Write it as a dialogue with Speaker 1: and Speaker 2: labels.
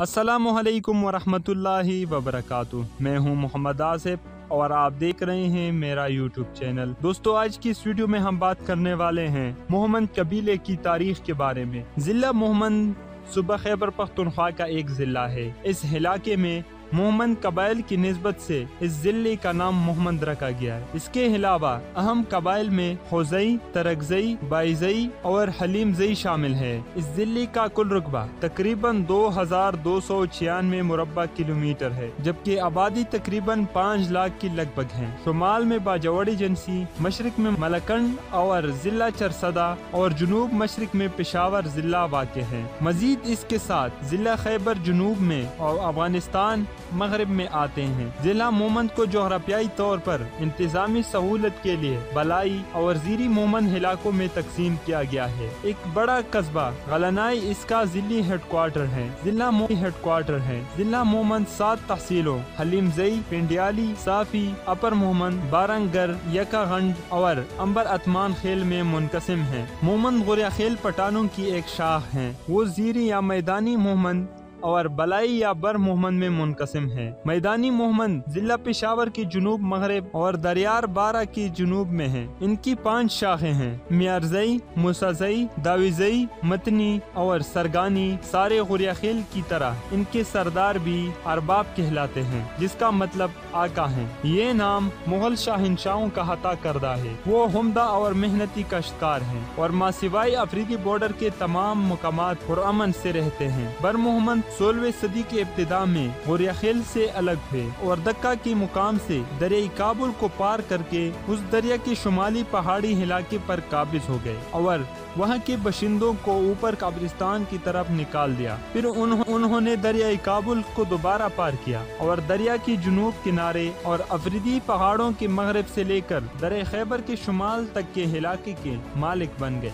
Speaker 1: असलकम वरहमतुल्लाहि वबरकातुह। मैं हूँ मोहम्मद आसिफ और आप देख रहे हैं मेरा यूट्यूब चैनल। दोस्तों, आज की इस वीडियो में हम बात करने वाले हैं मोहम्मद कबीले की तारीख के बारे में। जिला मोहम्मद सुबह खैबर पख्तनख्वा का एक जिला है। इस इलाके में मोहम्मद कबाइल की नस्बत से इस ज़िले का नाम मोहम्मद रखा गया है। इसके अलावा अहम कबाइल में होजई तरकजई बाईजई और हलीम जई शामिल है। इस ज़िले का कुल रुकबा तकरीबन दो हज़ार दो सौ छियानवे मुरबा किलोमीटर है, जबकि आबादी तकरीबन पाँच लाख की लगभग है। शुमाल में बाजवाड़ी एजेंसी, मशरक में मलकंड और जिला चरसदा और जनूब मशरक में पेशावर जिला वाक़ है। मजीद इसके साथ जिला खैबर जनूब में और अफ़गानिस्तान मगरब में आते हैं। जिला मोमंद को जोग्राफियाई तौर पर इंतजामी सहूलत के लिए बलाई और जीरी मोमंद इलाकों में तकसीम किया गया है। एक बड़ा कस्बा, गलनाई इसका जिली हेडक्वार्टर है। जिला हेडक्वार्टर है। जिला मोमंद सात तहसीलों, हलीम जई, पिंडियाली, साफी, अपर मोहम्मद बारंगर, यकागंज और अंबर अतमान खेल में मुनकसिम है। मोमंद गुरिया खेल पठानों की एक शाख है। वो जीरी या मैदानी मोहम्मद और बलाई या बर मोहम्मद में मुनकसिम है। मैदानी मोहम्मद जिला पिशावर की जुनूब मगरब और दरियार बारा की जुनूब में है। इनकी पाँच शाखें हैं। मियारजई, मुसाजई, दाविजई, मतनी और सरगानी सारे गुरियाखिल की तरह इनके सरदार भी अरबाब कहलाते हैं, जिसका मतलब आका है। ये नाम मुगल शाहनशाहों का हता करदा है। वो हमदा और मेहनती कश्तकार है और मासिवाई अफ्रीकी बॉर्डर के तमाम मकाम पुरअमन से रहते हैं। बर मोहम्मद सोलहवीं सदी के इब्तदा में गोरियाखेल से अलग थे और दक्का के मुकाम से दरियाई काबुल को पार करके उस दरिया के शुमाली पहाड़ी इलाके पर काबिज हो गए और वहाँ के बशिंदों को ऊपर कब्रिस्तान की तरफ़ निकाल दिया। फिर उन्होंने दरियाई काबुल को दोबारा पार किया और दरिया के जुनूब किनारे और अफरीदी पहाड़ों के मगरब से लेकर दरिया खैबर के शुमाल तक के इलाके के मालिक बन गए।